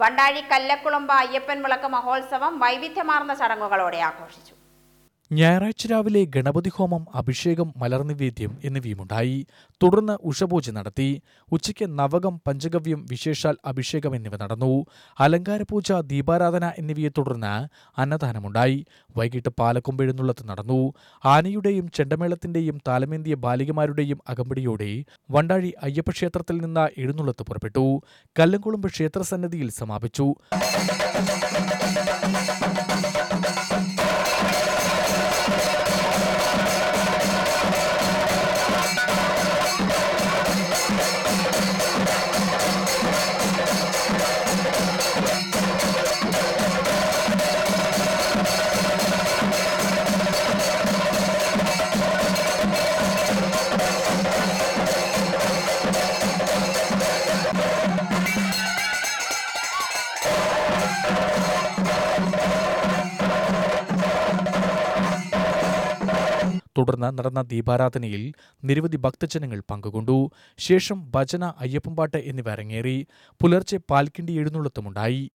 വണ്ടാഴി കല്ലക്കുളമ്പ അയ്യപ്പൻ വിളക്ക് മഹോത്സവം വൈവിധ്യമാർന്ന ചടങ്ങുകളോടെ ആഘോഷിച്ചു. ഞായറാഴ്ച രാവിലെ ഗണപതി ഹോമം അഭിഷേകം മലർനിവേദ്യം എന്നിവയുമുണ്ടായി. തുടർന്ന് ഉഷപൂജ നടത്തി. ഉച്ചയ്ക്ക് നവകം പഞ്ചഗവ്യം വിശേഷാൽ അഭിഷേകം എന്നിവ നടന്നു. അലങ്കാരപൂജ ദീപാരാധന എന്നിവയെ തുടർന്ന് അന്നദാനമുണ്ടായി. വൈകിട്ട് പാലക്കൊമ്പെഴുന്നള്ളത്ത് നടന്നു. ആനയുടെയും ചെണ്ടമേളത്തിന്റെയും താലമേന്തിയ ബാലികമാരുടെയും അകമ്പടിയോടെ വണ്ടാഴി അയ്യപ്പക്ഷേത്രത്തിൽ നിന്ന് എഴുന്നള്ളത്ത് പുറപ്പെട്ടു. കല്ലംകുളമ്പ് ക്ഷേത്രസന്നിധിയിൽ സമാപിച്ചു. തുടർന്ന് നടന്ന ദീപാരാധനയിൽ നിരവധി ഭക്തജനങ്ങൾ പങ്കുകൊണ്ടു. ശേഷം ഭജന അയ്യപ്പൻപാട്ട് എന്നിവ അരങ്ങേറി. പുലർച്ചെ പാൽക്കിണ്ടി എഴുന്നള്ളത്തുമുണ്ടായി.